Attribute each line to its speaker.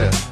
Speaker 1: matter.